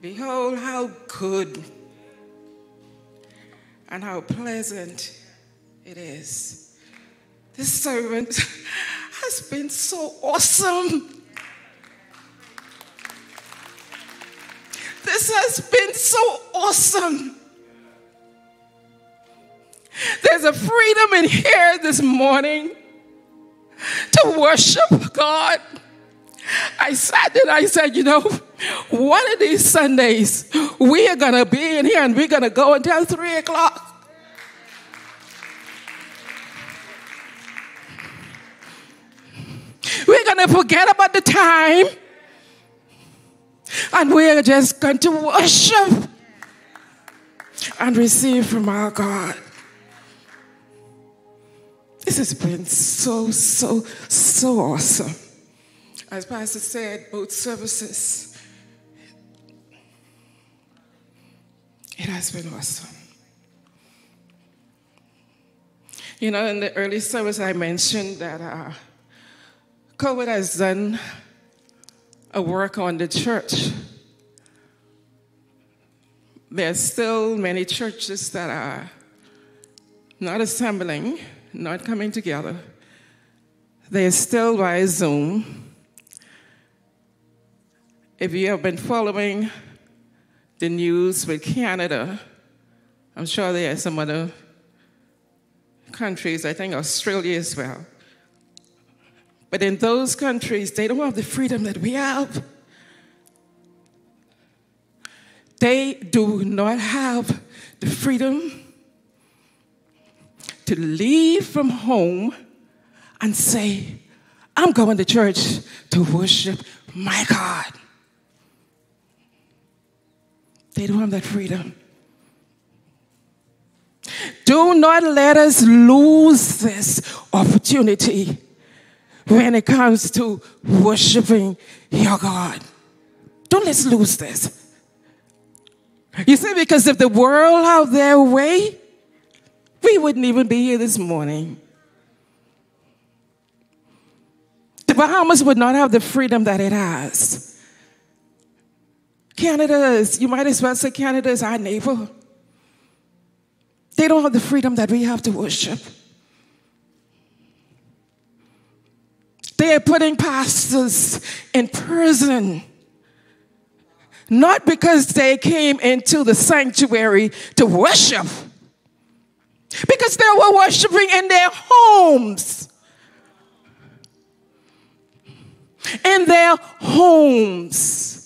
Behold, how good and how pleasant it is. This servant has been so awesome. This has been so awesome. There's a freedom in here this morning to worship God. I sat and I said, you know, one of these Sundays, we are going to be in here and we're going to go until three o'clock. We're going to forget about the time and we're just going to worship and receive from our God. This has been so, so, so awesome. As Pastor said, both services, it has been awesome. You know, in the early service, I mentioned that uh, COVID has done a work on the church. There's still many churches that are not assembling not coming together. They're still by Zoom. If you have been following the news with Canada, I'm sure there are some other countries, I think Australia as well. But in those countries, they don't have the freedom that we have. They do not have the freedom to leave from home and say, I'm going to church to worship my God. They don't have that freedom. Do not let us lose this opportunity when it comes to worshiping your God. Don't let's lose this. You see, because if the world had their way, we wouldn't even be here this morning. The Bahamas would not have the freedom that it has. Canada is, you might as well say Canada is our neighbor. They don't have the freedom that we have to worship. They are putting pastors in prison. Not because they came into the sanctuary to worship because they were worshiping in their homes. In their homes.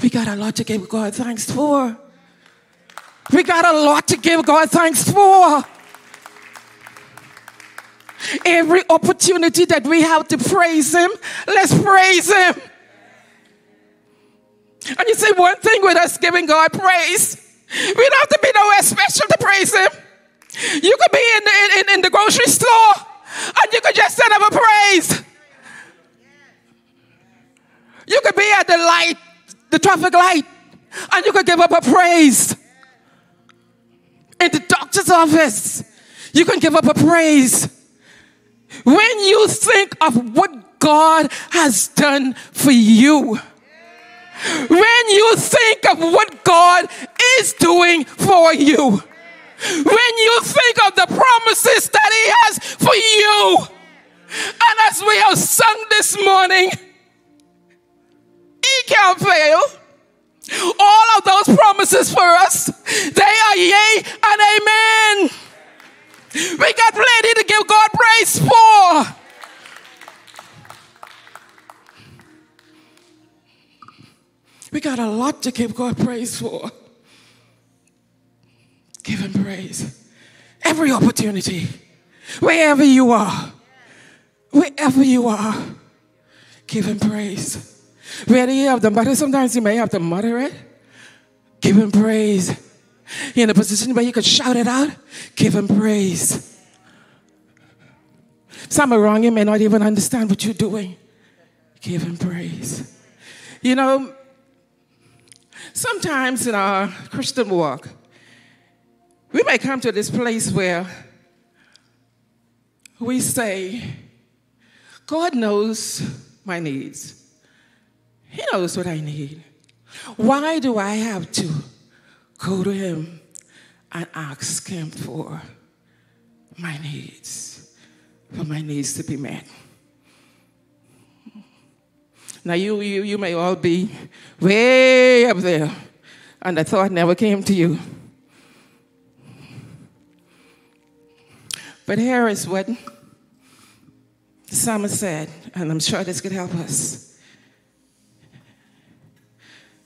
We got a lot to give God thanks for. We got a lot to give God thanks for. Every opportunity that we have to praise Him, let's praise Him. And you see, one thing with us giving God praise we don't have to be nowhere special to praise Him. You could be in the, in, in the grocery store and you could just send up a praise. You could be at the light, the traffic light, and you could give up a praise. In the doctor's office, you can give up a praise. When you think of what God has done for you, when you think of what God is doing for you, when you think of the promises that He has for you, and as we have sung this morning, He can't fail. All of those promises for us, they are yea and amen. We got plenty to give God praise for. We got a lot to give God praise for. Give Him praise. Every opportunity, wherever you are, wherever you are, give Him praise. Whether you have to mutter, sometimes you may have to mutter it. Give Him praise. You're in a position where you could shout it out. Give Him praise. Some are wrong, you may not even understand what you're doing. Give Him praise. You know, Sometimes in our Christian walk, we may come to this place where we say, God knows my needs. He knows what I need. Why do I have to go to Him and ask Him for my needs, for my needs to be met? Now, you, you, you may all be way up there, and the thought never came to you. But here is what psalmist said, and I'm sure this could help us.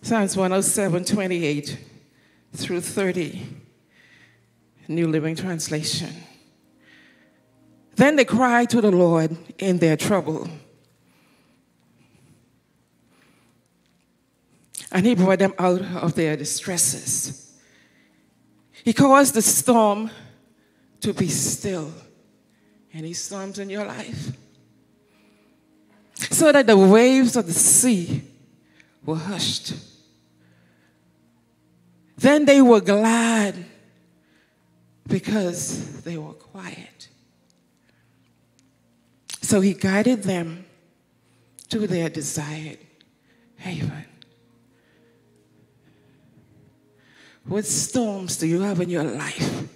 Psalms 107, 28 through 30, New Living Translation. Then they cried to the Lord in their trouble, and He brought them out of their distresses. He caused the storm to be still. Any storms in your life? So that the waves of the sea were hushed. Then they were glad because they were quiet. So he guided them to their desired haven. What storms do you have in your life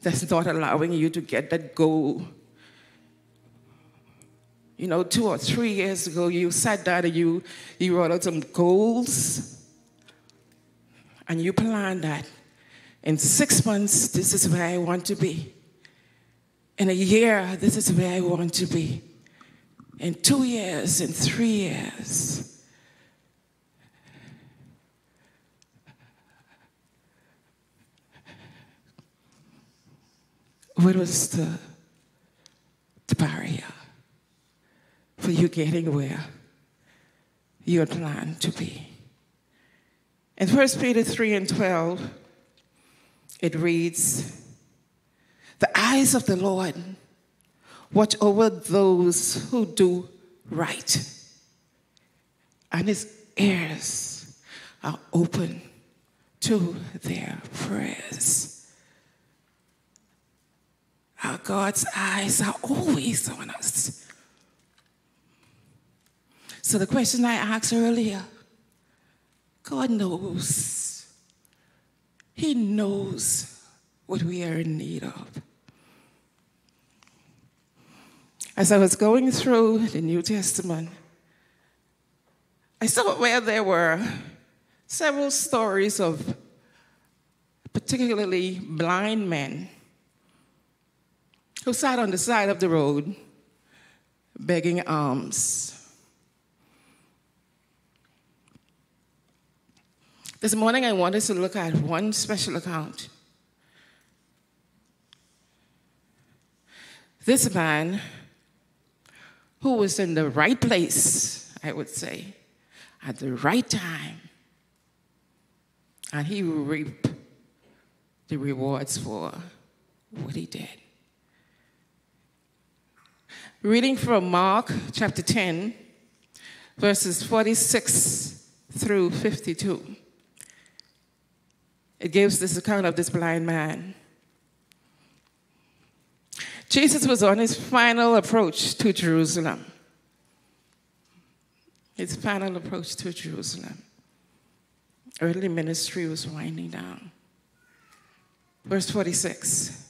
that's not allowing you to get that goal? You know, two or three years ago, you sat down and you, you wrote out some goals and you plan that. In six months, this is where I want to be. In a year, this is where I want to be. In two years, in three years. What was the, the barrier for you getting where you had planned to be? In 1 Peter 3 and 12, it reads, The eyes of the Lord watch over those who do right, and his ears are open to their prayers. Our God's eyes are always on us. So, the question I asked earlier God knows. He knows what we are in need of. As I was going through the New Testament, I saw where there were several stories of particularly blind men who sat on the side of the road begging alms. This morning I wanted to look at one special account. This man, who was in the right place, I would say, at the right time, and he reaped the rewards for what he did. Reading from Mark chapter 10, verses 46 through 52. It gives this account of this blind man. Jesus was on his final approach to Jerusalem. His final approach to Jerusalem. Early ministry was winding down. Verse 46.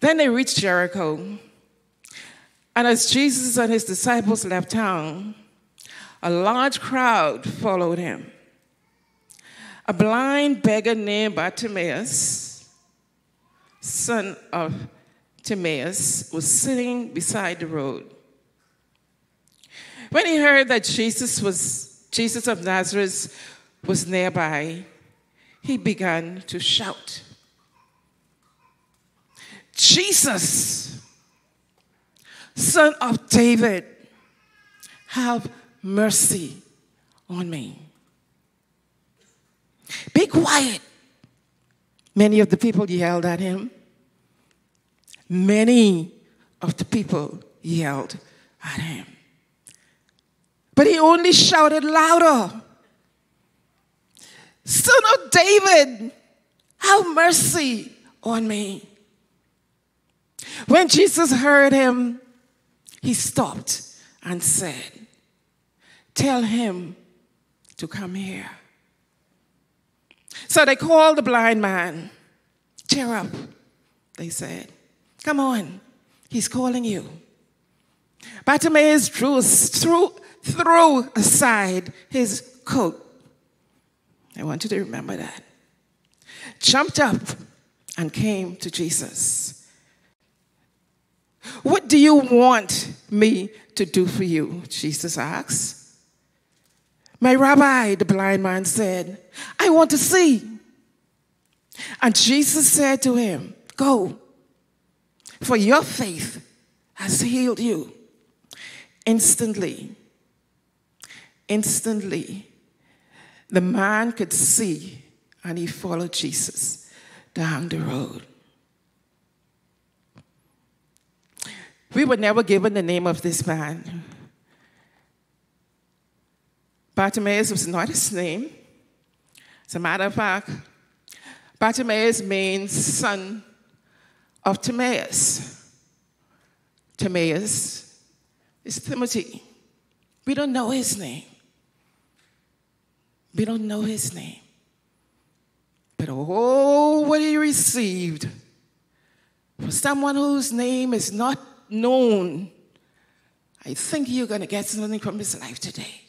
Then they reached Jericho and as Jesus and his disciples left town, a large crowd followed him. A blind beggar named Bartimaeus, son of Timaeus, was sitting beside the road. When he heard that Jesus was Jesus of Nazareth was nearby, he began to shout, Jesus, Son of David, have mercy on me. Be quiet. Many of the people yelled at him. Many of the people yelled at him. But he only shouted louder Son of David, have mercy on me. When Jesus heard him, he stopped and said, Tell him to come here. So they called the blind man. Cheer up, they said. Come on, he's calling you. Bartimaeus drew, threw, threw aside his coat. I want you to remember that. Jumped up and came to Jesus. What do you want me to do for you? Jesus asked. My rabbi, the blind man said, I want to see. And Jesus said to him, Go, for your faith has healed you. Instantly, instantly, the man could see and he followed Jesus down the road. We were never given the name of this man. Bartimaeus was not his name. As a matter of fact, Bartimaeus means son of Timaeus. Timaeus is Timothy. We don't know his name. We don't know his name. But oh, what he received for someone whose name is not known, I think you're going to get something from his life today.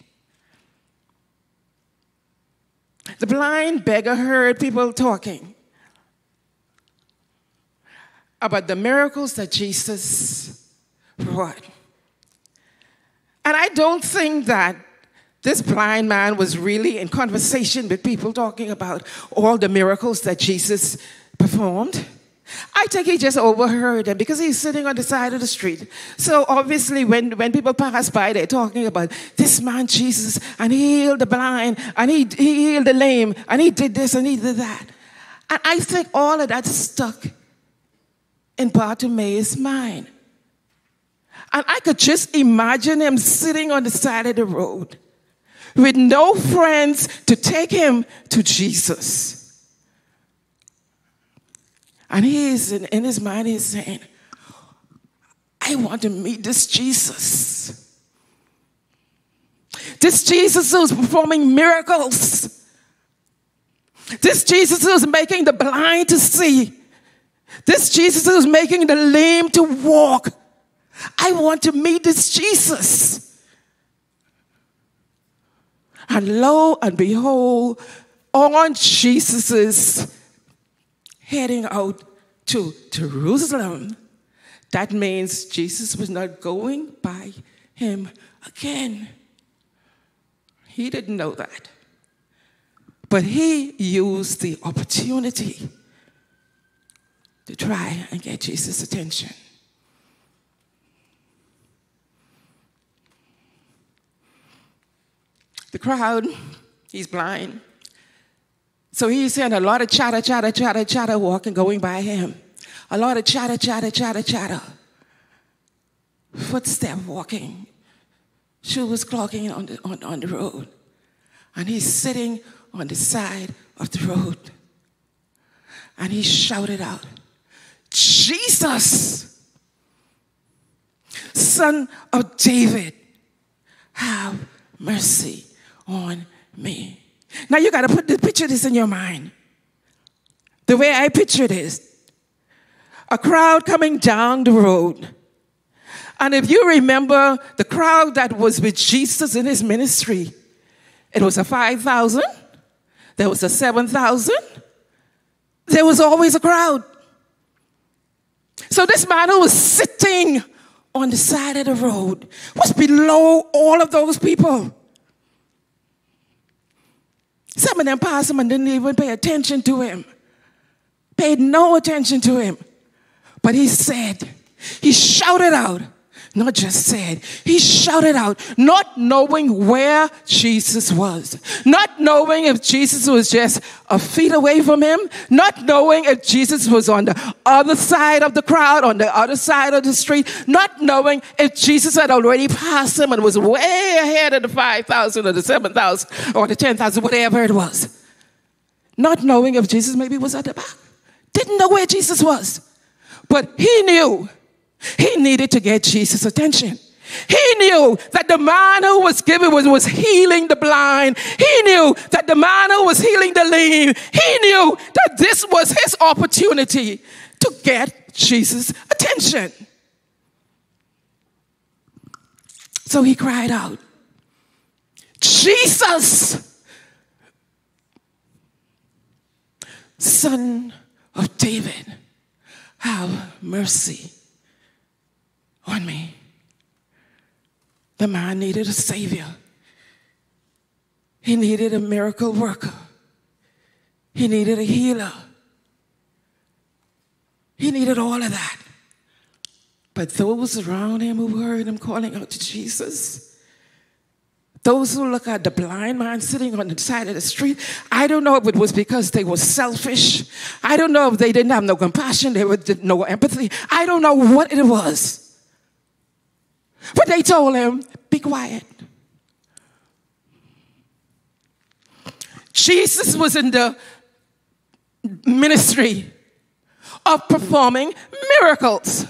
The blind beggar heard people talking about the miracles that Jesus wrought. And I don't think that this blind man was really in conversation with people talking about all the miracles that Jesus performed. I think he just overheard them because he's sitting on the side of the street. So obviously, when, when people pass by, they're talking about this man Jesus, and he healed the blind, and he, he healed the lame, and he did this and he did that. And I think all of that stuck in Bartimaeus' mind. And I could just imagine him sitting on the side of the road with no friends to take him to Jesus. And he is in, in his mind, he's saying, I want to meet this Jesus. This Jesus who's performing miracles. This Jesus who's making the blind to see. This Jesus who's making the lame to walk. I want to meet this Jesus. And lo and behold, on Jesus's heading out to Jerusalem. That means Jesus was not going by him again. He didn't know that. But he used the opportunity to try and get Jesus' attention. The crowd, he's blind, so he's hearing a lot of chatter, chatter, chatter, chatter walking, going by him. A lot of chatter, chatter, chatter, chatter. Footstep walking. Shoes clogging on the, on, on the road. And he's sitting on the side of the road. And he shouted out, Jesus, son of David, have mercy on me. Now you got to put the picture this in your mind. The way I picture this a crowd coming down the road. And if you remember the crowd that was with Jesus in his ministry, it was a 5,000, there was a 7,000, there was always a crowd. So this man who was sitting on the side of the road was below all of those people. Some of them passed him and didn't even pay attention to him, paid no attention to him. But he said, he shouted out, not just said, he shouted out, not knowing where Jesus was, not knowing if Jesus was just a feet away from him, not knowing if Jesus was on the other side of the crowd, on the other side of the street, not knowing if Jesus had already passed him and was way ahead of the 5,000 or the 7,000 or the 10,000, whatever it was. Not knowing if Jesus maybe was at the back. Didn't know where Jesus was. But he knew he needed to get Jesus' attention. He knew that the man who was given was, was healing the blind. He knew that the man who was healing the lame, he knew that this was his opportunity to get Jesus' attention. So he cried out, Jesus, Son of David, have mercy on me. The man needed a savior. He needed a miracle worker. He needed a healer. He needed all of that. But those around him who heard him calling out to Jesus, those who look at the blind man sitting on the side of the street, I don't know if it was because they were selfish. I don't know if they didn't have no compassion, they were no empathy. I don't know what it was. But they told him, be quiet. Jesus was in the ministry of performing miracles.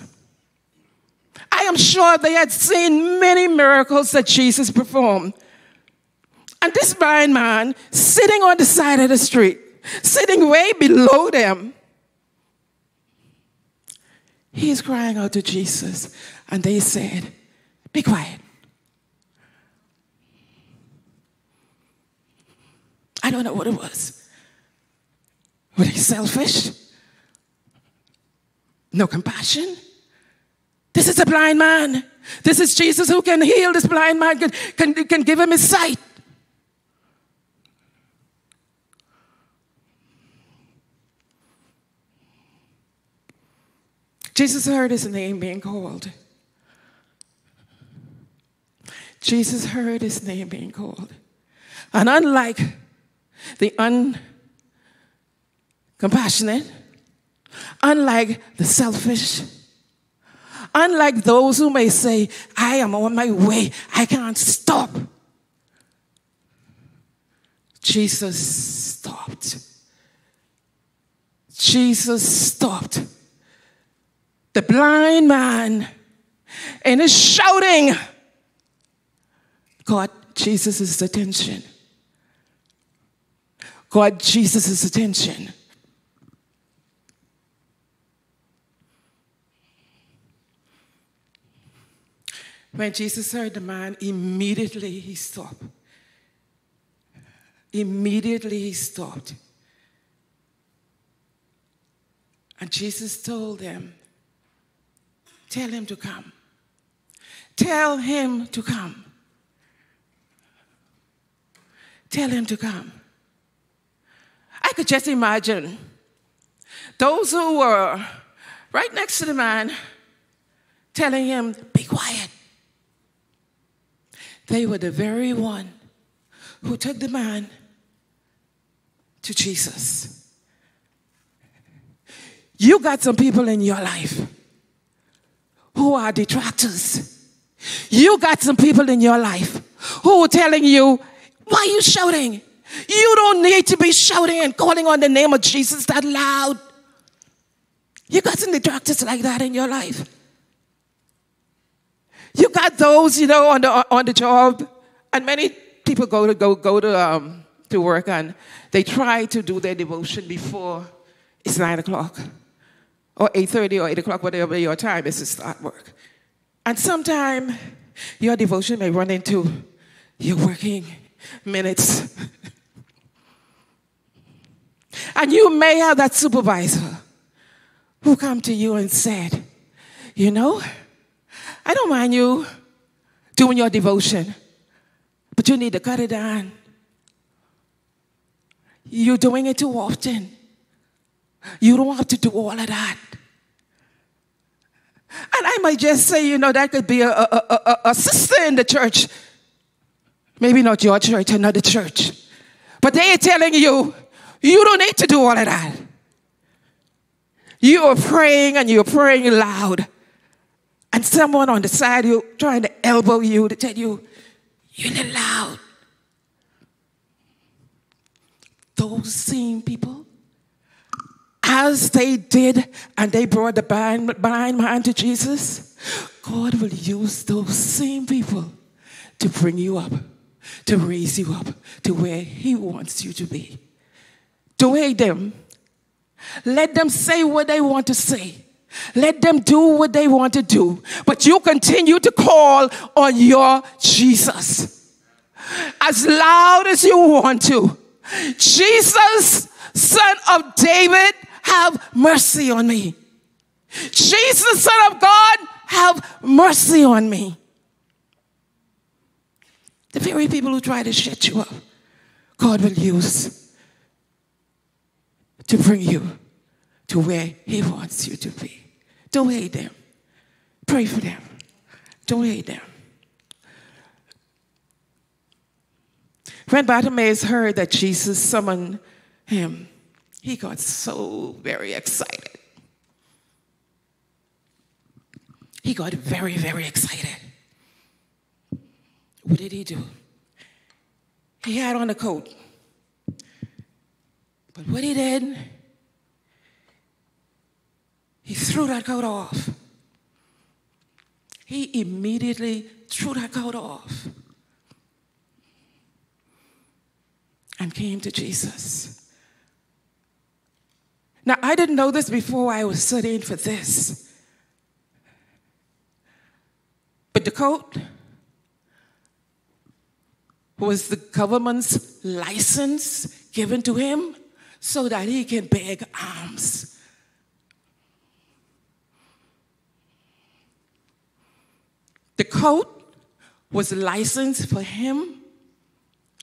I am sure they had seen many miracles that Jesus performed. And this blind man sitting on the side of the street, sitting way below them, he's crying out to Jesus. And they said, Be quiet. I don't know what it was. Were they selfish? No compassion? This is a blind man. This is Jesus who can heal this blind man, can, can, can give him his sight. Jesus heard his name being called. Jesus heard his name being called. And unlike the uncompassionate, unlike the selfish, unlike those who may say, I am on my way, I can't stop. Jesus stopped. Jesus stopped. The blind man and is shouting, God, Jesus' attention. God, Jesus' attention. When Jesus heard the man, immediately he stopped. Immediately he stopped. And Jesus told them, Tell him to come. Tell him to come. Tell him to come. I could just imagine those who were right next to the man telling him, Be quiet. They were the very one who took the man to Jesus. You got some people in your life who are detractors. You got some people in your life who are telling you, why are you shouting? You don't need to be shouting and calling on the name of Jesus that loud. You got some detractors like that in your life. You got those, you know, on the on the job, and many people go to go go to um, to work and they try to do their devotion before it's nine o'clock or eight thirty or eight o'clock, whatever your time is to start work. And sometime your devotion may run into your working minutes. and you may have that supervisor who come to you and said, you know, I don't mind you doing your devotion, but you need to cut it down. You're doing it too often. You don't have to do all of that. And I might just say, you know, that could be a, a, a, a sister in the church. Maybe not your church, another church. But they are telling you, you don't need to do all of that. You are praying and you're praying loud and someone on the side you trying to elbow you to tell you, you're little loud. Those same people as they did and they brought the blind, blind man to Jesus, God will use those same people to bring you up, to raise you up to where He wants you to be. Don't hate them. Let them say what they want to say. Let them do what they want to do. But you continue to call on your Jesus as loud as you want to. Jesus, son of David, have mercy on me. Jesus, son of God, have mercy on me. The very people who try to shut you up, God will use to bring you to where He wants you to be. Don't hate them. Pray for them. Don't hate them. When Bartimaeus heard that Jesus summoned him, he got so very excited. He got very, very excited. Did he do? He had on a coat. But what he did, he threw that coat off. He immediately threw that coat off and came to Jesus. Now, I didn't know this before I was studying for this. But the coat was the government's license given to him so that he can beg alms. The coat was licensed for him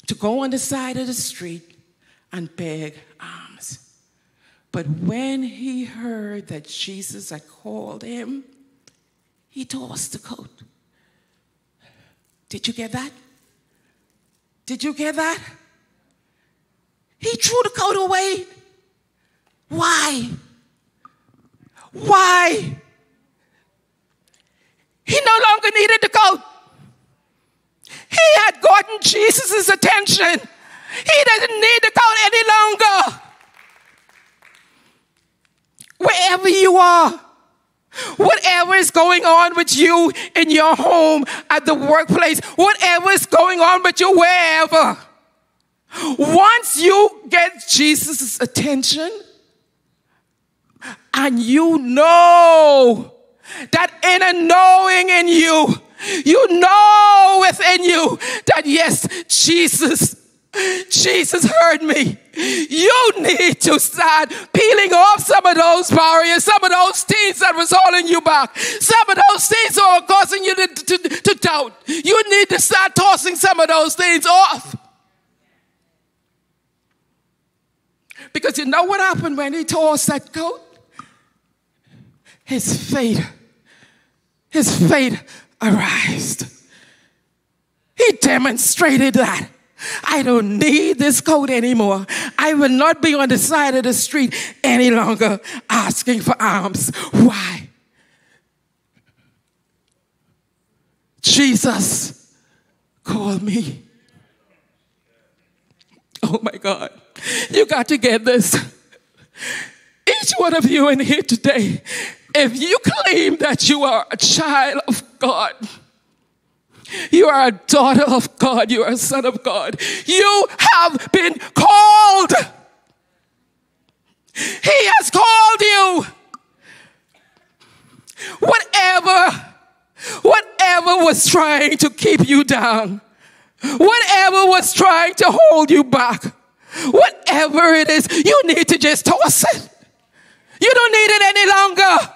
to go on the side of the street and beg alms. But when he heard that Jesus had called him, he tossed the coat. Did you get that? Did you get that? He threw the coat away. Why? Why? He no longer needed the coat. He had gotten Jesus' attention. He doesn't need the coat any longer. Wherever you are, whatever is going on with you in your home, at the workplace, whatever is going on with you, wherever, once you get Jesus' attention and you know that inner knowing in you, you know within you that yes, Jesus, Jesus heard me. You need to start peeling off some of those barriers, some of those things that was holding you back, some of those things that were causing you to, to, to doubt. You need to start tossing some of those things off. Because you know what happened when he tossed that coat? His faith, his faith arised. He demonstrated that. I don't need this coat anymore. I will not be on the side of the street any longer asking for alms. Why? Jesus called me. Oh my God. You got to get this. Each one of you in here today, if you claim that you are a child of God, you are a daughter of God. You are a son of God. You have been called. He has called you. Whatever, whatever was trying to keep you down, whatever was trying to hold you back, whatever it is, you need to just toss it. You don't need it any longer.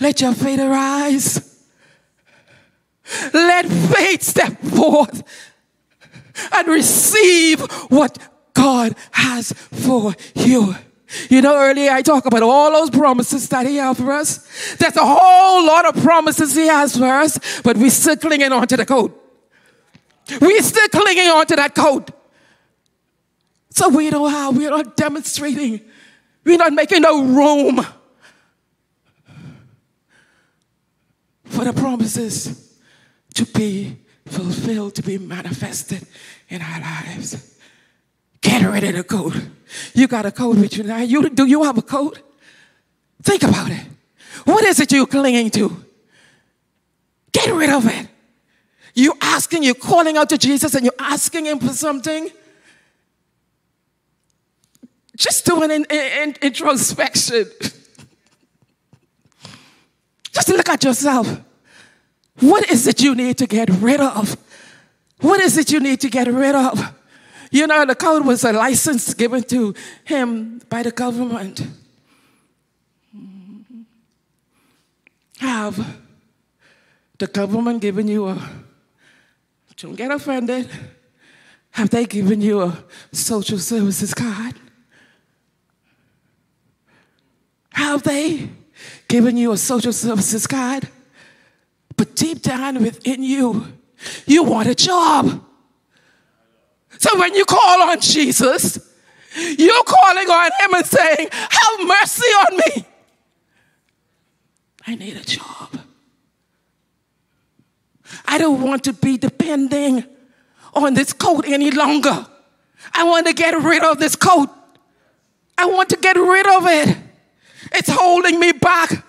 Let your faith arise. Let faith step forth and receive what God has for you. You know, earlier I talked about all those promises that He has for us. There's a whole lot of promises He has for us, but we're still clinging on to the coat. We're still clinging on to that coat. So we don't have, we're not demonstrating, we're not making no room for the promises to be fulfilled, to be manifested in our lives. Get rid of the coat. You got a coat with you now. You, do you have a coat? Think about it. What is it you're clinging to? Get rid of it. You're asking, you're calling out to Jesus and you're asking him for something. Just do an in, in, introspection. Just look at yourself. What is it you need to get rid of? What is it you need to get rid of? You know, the code was a license given to him by the government. Have the government given you a, don't get offended, have they given you a social services card? Have they given you a social services card? But deep down within you, you want a job. So when you call on Jesus, you're calling on Him and saying, Have mercy on me. I need a job. I don't want to be depending on this coat any longer. I want to get rid of this coat. I want to get rid of it. It's holding me back.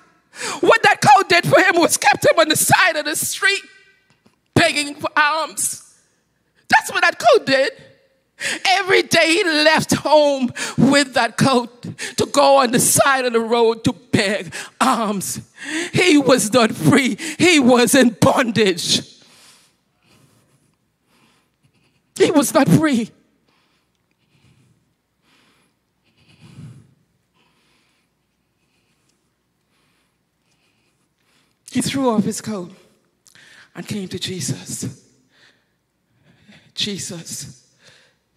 What that coat did for him was kept him on the side of the street begging for alms. That's what that coat did. Every day he left home with that coat to go on the side of the road to beg alms. He was not free, he was in bondage. He was not free. He threw off his coat and came to Jesus. Jesus,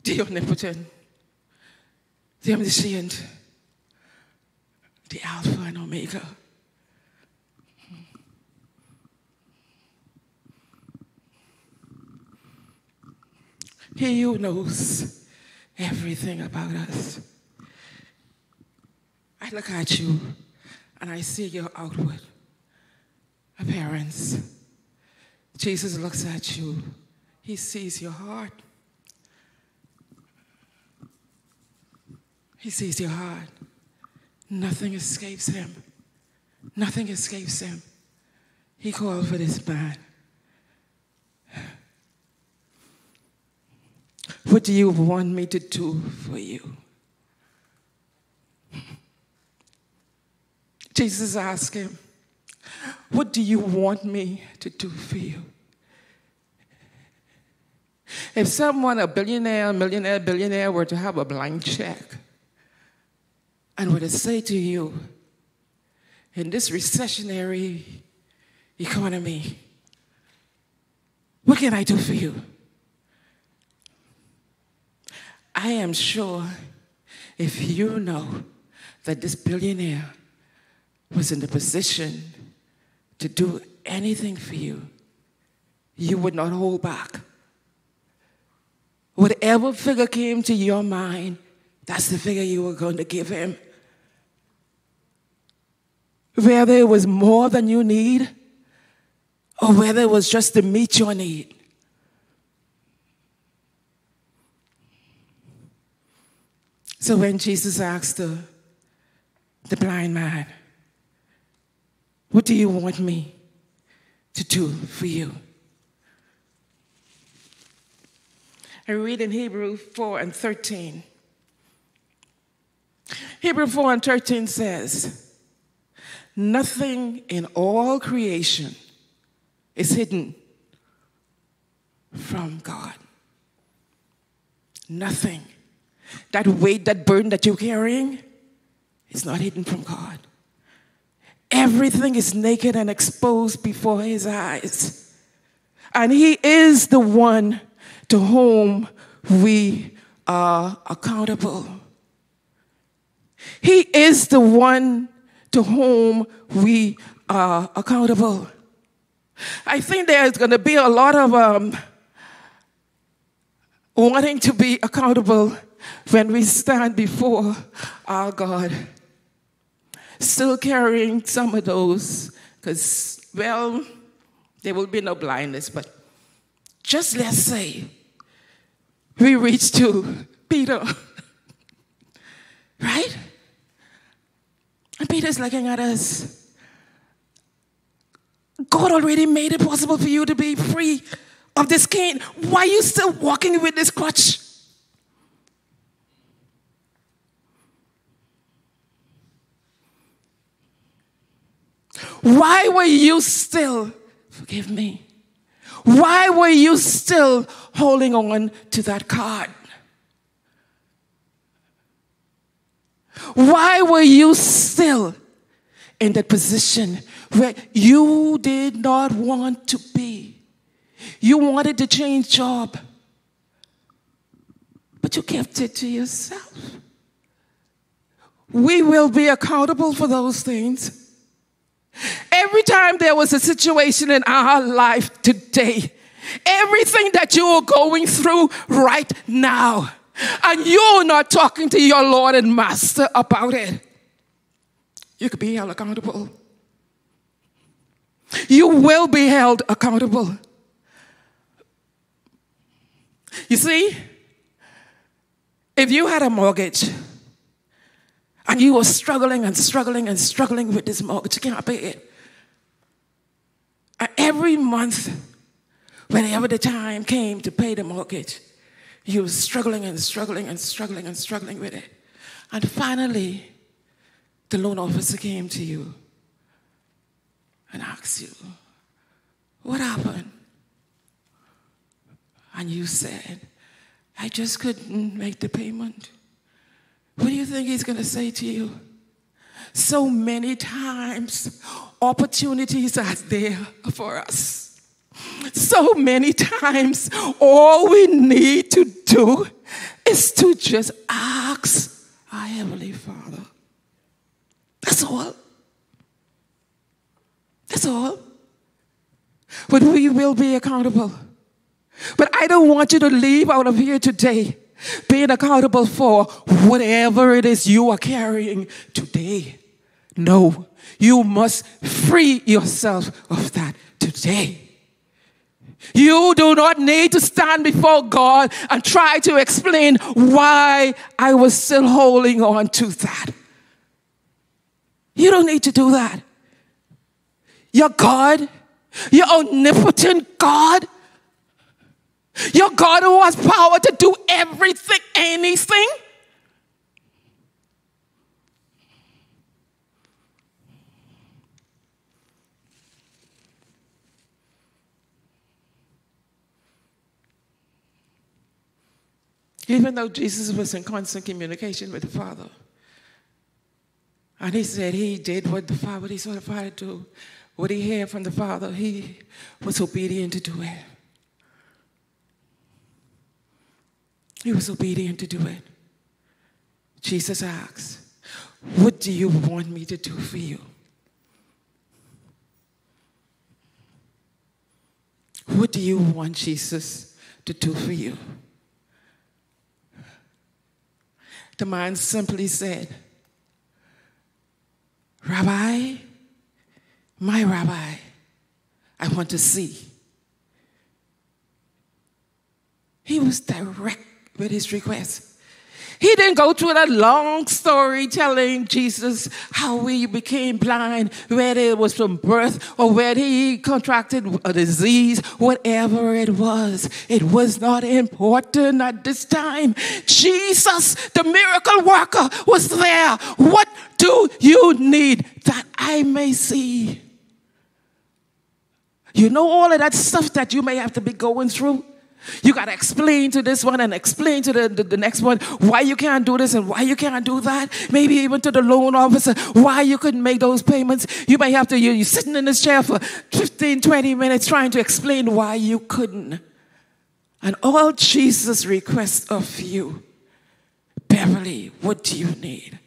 the omnipotent, the omniscient, the Alpha and Omega. He who knows everything about us. I look at you and I see your outward appearance. Jesus looks at you, he sees your heart. He sees your heart. Nothing escapes him. Nothing escapes him. He called for this man. What do you want me to do for you? Jesus asked him, What do you want me to do for you? If someone, a billionaire, millionaire, billionaire, were to have a blank check and were to say to you, in this recessionary economy, what can I do for you? I am sure if you know that this billionaire was in the position to do anything for you, you would not hold back. Whatever figure came to your mind, that's the figure you were going to give him. Whether it was more than you need, or whether it was just to meet your need. So when Jesus asked the, the blind man, What do you want me to do for you? I read in Hebrew 4 and 13. Hebrew 4 and 13 says, Nothing in all creation is hidden from God. Nothing. That weight, that burden that you're carrying is not hidden from God. Everything is naked and exposed before His eyes. And He is the one to whom we are accountable. He is the one to whom we are accountable. I think there's going to be a lot of um, wanting to be accountable when we stand before our God. Still carrying some of those, because, well, there will be no blindness, but just let's say we reach to Peter. right? And Peter's looking at us. God already made it possible for you to be free of this cane. Why are you still walking with this crutch? Why were you still, forgive me, why were you still holding on to that card? Why were you still in that position where you did not want to be? You wanted to change job, but you kept it to yourself. We will be accountable for those things. Every time there was a situation in our life today, everything that you are going through right now, and you're not talking to your Lord and Master about it, you could be held accountable. You will be held accountable. You see, if you had a mortgage and you were struggling and struggling and struggling with this mortgage, you can't pay it. And every month, whenever the time came to pay the mortgage, you were struggling and struggling and struggling and struggling with it. And finally, the loan officer came to you and asked you, What happened? And you said, I just couldn't make the payment. What do you think he's going to say to you? So many times, opportunities are there for us. So many times, all we need to do is to just ask our Heavenly Father. That's all. That's all. But we will be accountable. But I don't want you to leave out of here today being accountable for whatever it is you are carrying today. No, you must free yourself of that today. You do not need to stand before God and try to explain why I was still holding on to that. You don't need to do that. Your God, your omnipotent God, your God who has power to do everything, anything. Even though Jesus was in constant communication with the Father. And he said he did what the Father, what he saw the Father do, what he heard from the Father, he was obedient to do it. He was obedient to do it. Jesus asked, What do you want me to do for you? What do you want Jesus to do for you? The man simply said, Rabbi, my rabbi, I want to see. He was direct with his request. He didn't go through that long story telling Jesus how he became blind, whether it was from birth or whether he contracted a disease, whatever it was. It was not important at this time. Jesus, the miracle worker, was there. What do you need that I may see? You know all of that stuff that you may have to be going through? You got to explain to this one and explain to the, the, the, next one why you can't do this and why you can't do that. Maybe even to the loan officer why you couldn't make those payments. You may have to, you're, sitting in this chair for 15, 20 minutes trying to explain why you couldn't. And all Jesus requests of you, Beverley, what do you need?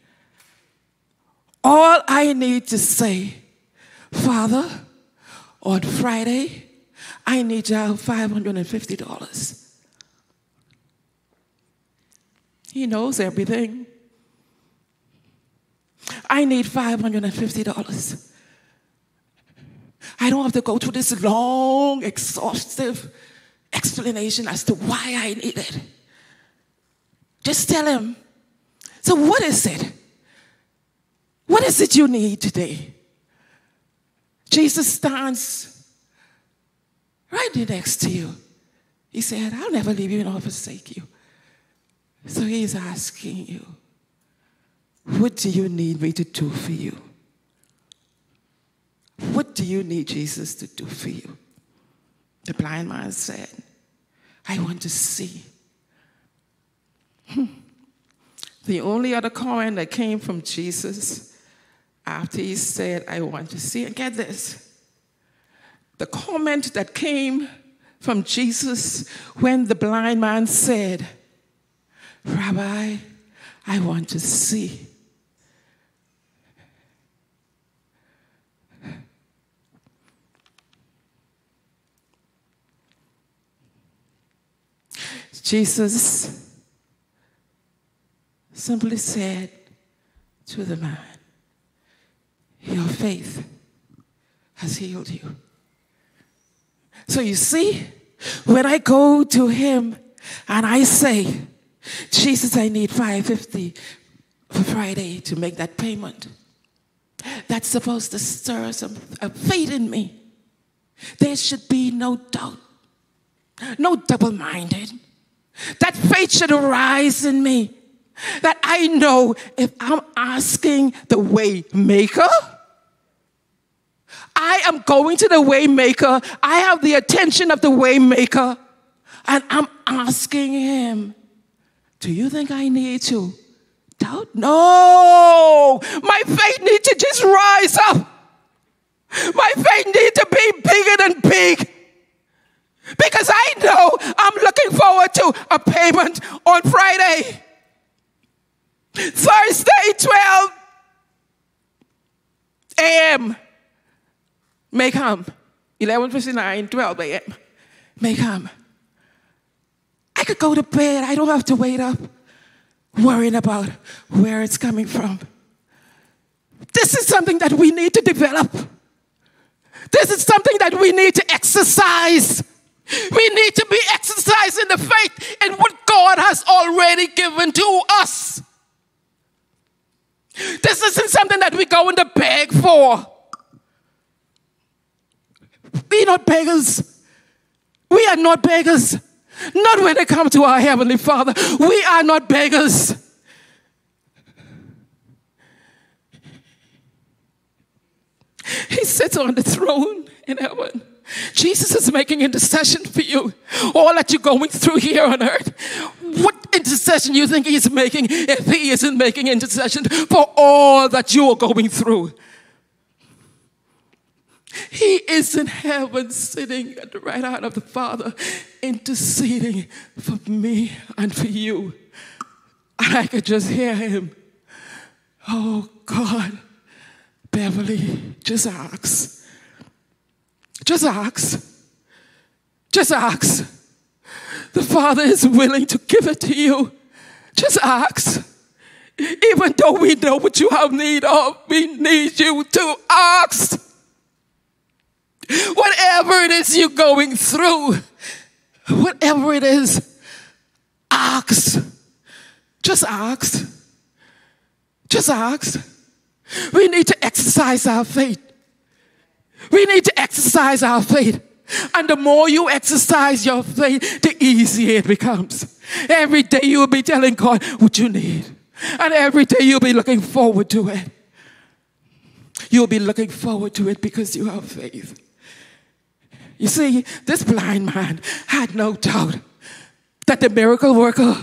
All I need to say, Father, on Friday, I need y'all $550. He knows everything. I need $550. I don't have to go through this long, exhaustive explanation as to why I need it. Just tell him. So, what is it? What is it you need today? Jesus stands right there next to you. He said, I'll never leave you nor forsake you. So he's asking you, what do you need me to do for you? What do you need Jesus to do for you? The blind man said, I want to see. The only other comment that came from Jesus after he said, I want to see, and get this the comment that came from Jesus when the blind man said, Rabbi, I want to see. Jesus simply said to the man, Your faith has healed you. So you see, when I go to him and I say, Jesus, I need 550 for Friday to make that payment. That's supposed to stir some faith in me. There should be no doubt, no double minded. That faith should arise in me. That I know if I'm asking the way maker, I am going to the waymaker. I have the attention of the waymaker. And I'm asking him, Do you think I need to doubt? No. My faith needs to just rise up. My faith needs to be bigger than big. Because I know I'm looking forward to a payment on Friday. Thursday, 12 a.m. may come. 11.59, 12 a.m. may come. I could go to bed. I don't have to wait up worrying about where it's coming from. This is something that we need to develop. This is something that we need to exercise. We need to be exercising the faith in what God has already given to us. This isn't something that we're going to beg for. We're not beggars. We are not beggars. Not when it comes to our Heavenly Father. We are not beggars. He sits on the throne in heaven. Jesus is making intercession for you. All that you're going through here on earth. What intercession you think he's making if he isn't making intercession for all that you are going through? He is in heaven sitting at the right hand of the Father, interceding for me and for you. And I could just hear him. Oh God, Beverley, just ask. Just ask. Just ask. The Father is willing to give it to you. Just ask. Even though we know what you have need of, we need you to ask. Whatever it is you're going through, whatever it is, ask. Just ask. Just ask. We need to exercise our faith. We need to exercise our faith. And the more you exercise your faith, the easier it becomes. Every day you'll be telling God what you need. And every day you'll be looking forward to it. You'll be looking forward to it because you have faith. You see, this blind man had no doubt that the miracle worker,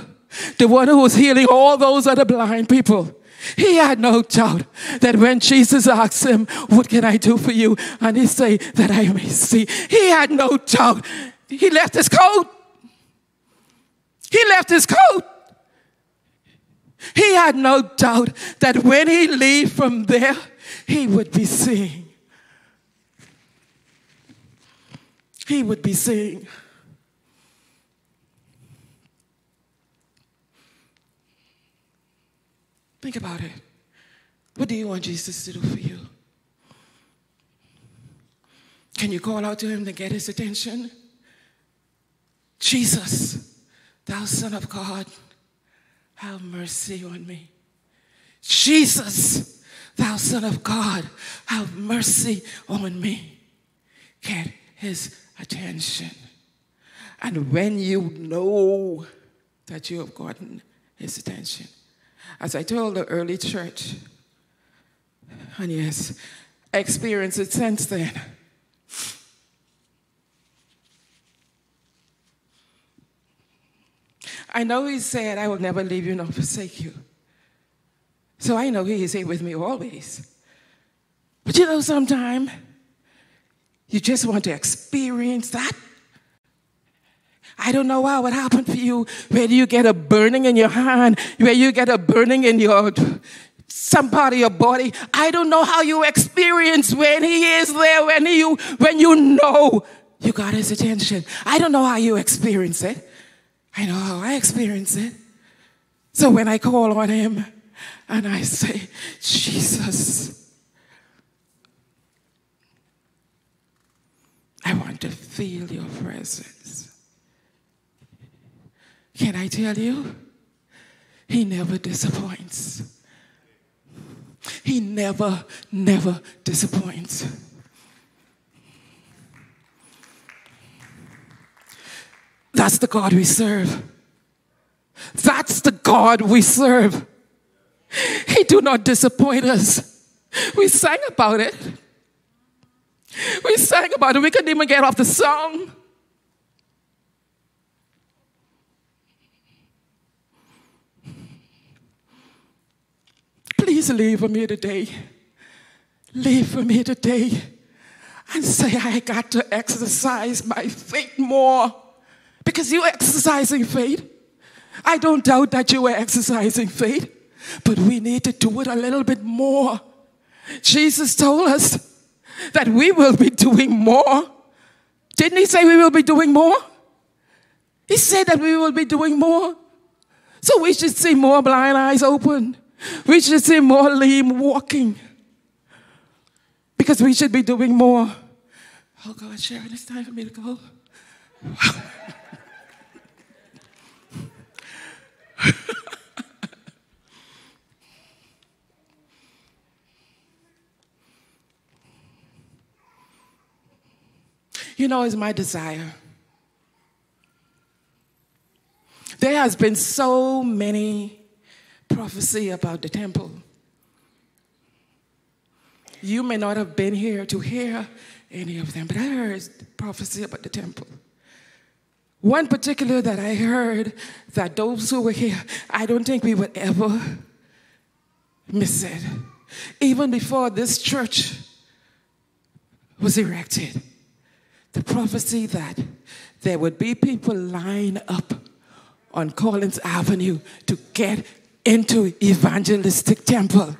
the one who was healing all those other blind people, he had no doubt that when Jesus asked him, What can I do for you? And he said, That I may see. He had no doubt. He left his coat. He left his coat. He had no doubt that when he leave from there, he would be seeing. He would be saying, Think about it. What do you want Jesus to do for you? Can you call out to him to get his attention? Jesus, thou Son of God, have mercy on me. Jesus, thou Son of God, have mercy on me. Get his attention. And when you know that you have gotten his attention, as I told the early church, and yes, I experienced it since then. I know he said, I will never leave you nor forsake you. So I know he is here with me always. But you know, sometimes you just want to experience that. I don't know how it happened for you, where you get a burning in your hand, where you get a burning in your some part of your body. I don't know how you experience when he is there, when you when you know you got his attention. I don't know how you experience it. I know how I experience it. So when I call on him and I say, Jesus, I want to feel your presence. Can I tell you? He never disappoints. He never, never disappoints. That's the God we serve. That's the God we serve. He do not disappoint us. We sang about it. We sang about it. We couldn't even get off the song. Please leave for me today. Leave for me today and say, I got to exercise my faith more because you're exercising faith. I don't doubt that you were exercising faith, but we need to do it a little bit more. Jesus told us that we will be doing more. Didn't he say we will be doing more? He said that we will be doing more. So we should see more blind eyes open. We should see more lame walking. Because we should be doing more. Oh God, Sharon, it's time for me to go. you know, it's my desire. There has been so many prophecy about the temple. You may not have been here to hear any of them, but I heard prophecy about the temple. One particular that I heard that those who were here, I don't think we would ever miss it. Even before this church was erected, the prophecy that there would be people line up on Collins Avenue to get into evangelistic temple.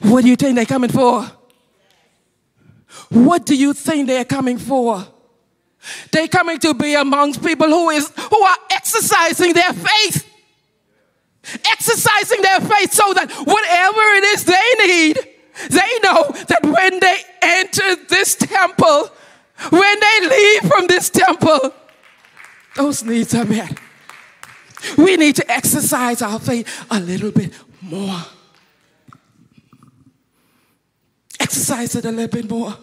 What do you think they're coming for? What do you think they're coming for? They're coming to be amongst people who is who are exercising their faith. Exercising their faith so that whatever it is they need, they know that when they enter this temple, when they leave from this temple, those needs are met. We need to exercise our faith a little bit more. Exercise it a little bit more.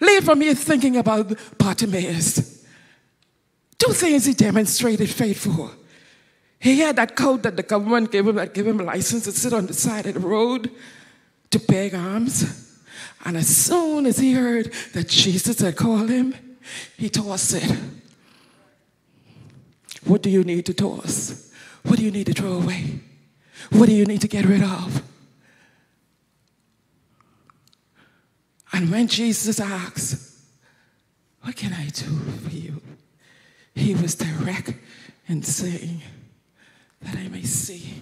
Leave from here thinking about Bartimaeus. Two things he demonstrated faith for. He had that coat that the government gave him that gave him a license to sit on the side of the road to beg alms. And as soon as he heard that Jesus had called him, he tossed it. What do you need to toss? What do you need to throw away? What do you need to get rid of? And when Jesus asks, What can I do for you? He was direct in saying, That I may see.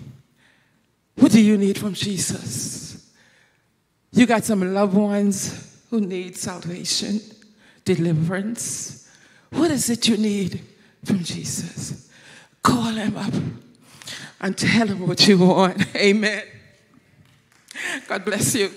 What do you need from Jesus? You got some loved ones who need salvation, deliverance. What is it you need from Jesus? Call him up and tell him what you want. Amen. God bless you.